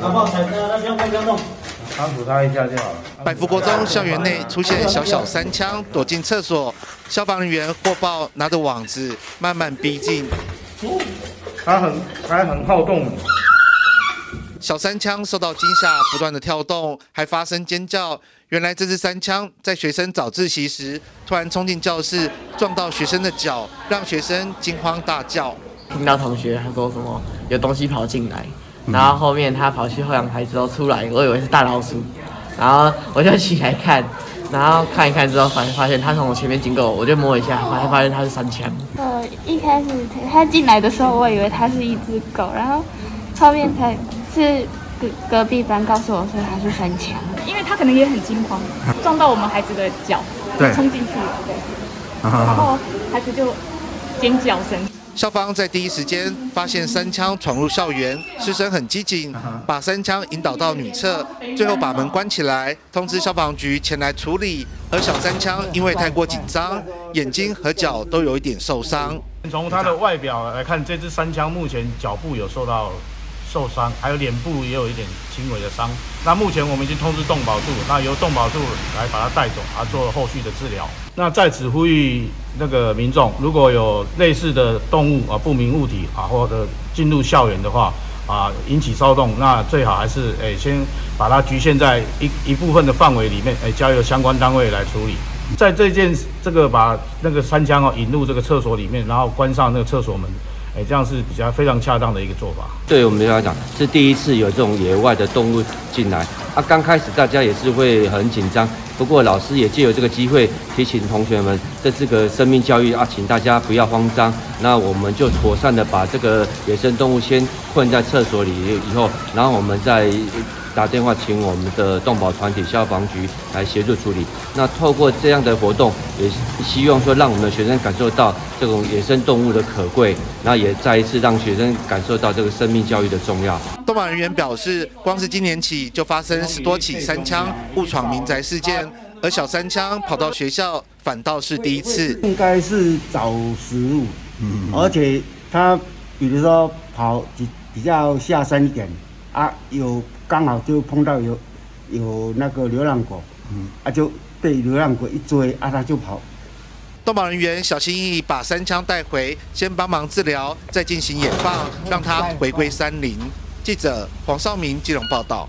好不好？踩那不用动，不用动。安抚他一下就好了。百福国中校园内出现小小三枪，躲进厕所，消防人员获报拿着网子慢慢逼近。他很他很好动。小三枪受到惊吓，不断的跳动，还发生尖叫。原来这支三枪在学生早自习时突然冲进教室，撞到学生的脚，让学生惊慌大叫。听到同学他说什么有东西跑进来，然后后面他跑去后阳台之后出来，我以为是大老鼠，然后我就起来看，然后看一看之后发发现他从我前面经过，我就摸一下，发现发现它是三枪。呃，一开始他进来的时候，我以为他是一只狗，然后后面才是隔隔壁班告诉我说他是三枪，因为他可能也很惊慌，撞到我们孩子的脚，对冲进去，对，然后孩子就尖叫声。校方在第一时间发现三枪闯入校园，师生很机警，把三枪引导到女厕，最后把门关起来，通知消防局前来处理。而小三枪因为太过紧张，眼睛和脚都有一点受伤。从它的外表来看，这支三枪目前脚部有受到。受伤，还有脸部也有一点轻微的伤。那目前我们已经通知动保处，那由动保处来把它带走，啊，做后续的治疗。那在此呼吁那个民众，如果有类似的动物啊、不明物体啊，或者进入校园的话啊，引起骚动，那最好还是诶先把它局限在一一部分的范围里面，诶交由相关单位来处理。在这件这个把那个三枪哦引入这个厕所里面，然后关上那个厕所门。哎，这样是比较非常恰当的一个做法。对我们来讲，是第一次有这种野外的动物进来。啊，刚开始大家也是会很紧张，不过老师也借由这个机会提醒同学们，这是个生命教育啊，请大家不要慌张。那我们就妥善的把这个野生动物先困在厕所里，以后，然后我们再。打电话请我们的动保团体消防局来协助处理。那透过这样的活动，也希望说让我们的学生感受到这种野生动物的可贵，那也再一次让学生感受到这个生命教育的重要。动保人员表示，光是今年起就发生十多起三枪误闯民宅事件，而小三枪跑到学校反倒是第一次。应该是找食物，嗯而且他比如说跑比比较下山一点啊，有。刚好就碰到有有那个流浪狗，嗯，啊就被流浪鬼一追，啊他就跑。动保人员小心翼翼把三枪带回，先帮忙治疗，再进行野放，让他回归山林。记者黄少明基隆报道。